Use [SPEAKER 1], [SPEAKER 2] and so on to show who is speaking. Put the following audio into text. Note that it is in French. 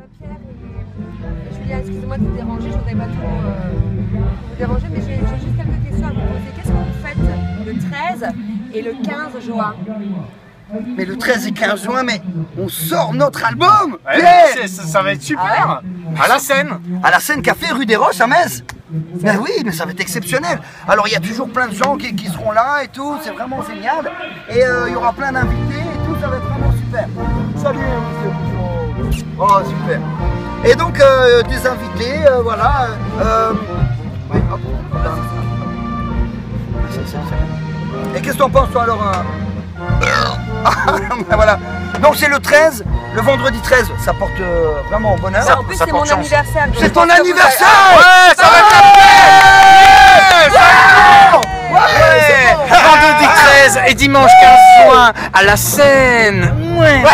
[SPEAKER 1] Euh, Pierre et Julia, excusez-moi de vous déranger, je voudrais pas trop euh, vous déranger, mais j'ai juste quelques questions à vous poser. Qu'est-ce que vous faites le 13 et le 15 juin
[SPEAKER 2] Mais le 13 et 15 juin, mais on sort notre album
[SPEAKER 3] Ouais,
[SPEAKER 2] Pierre
[SPEAKER 3] c'est- ça, ça va être super À la scène
[SPEAKER 2] À la scène Café rue des Roches à Metz Ben oui, mais ça va être exceptionnel. Alors il y a toujours plein de gens qui, qui seront là et tout, c'est vraiment génial. Et euh, il y aura plein d'invités et tout, ça va être vraiment super. Oh super. Et donc euh, des invités, euh, voilà. euh, oui, hop, là. Ça, ça, ça. Et qu'est-ce que t'en penses toi alors euh voilà. Donc c'est le 13, le vendredi 13, ça porte euh, vraiment bonheur.
[SPEAKER 1] En plus,
[SPEAKER 3] ça
[SPEAKER 1] c'est
[SPEAKER 3] porte
[SPEAKER 1] mon
[SPEAKER 3] chance.
[SPEAKER 1] anniversaire.
[SPEAKER 2] C'est ton anniversaire
[SPEAKER 3] Ouais, ça va être la fête
[SPEAKER 2] Ouais,
[SPEAKER 3] Ouais Vendredi 13 et dimanche 15 juin à la scène
[SPEAKER 2] Ouais.
[SPEAKER 3] Ouais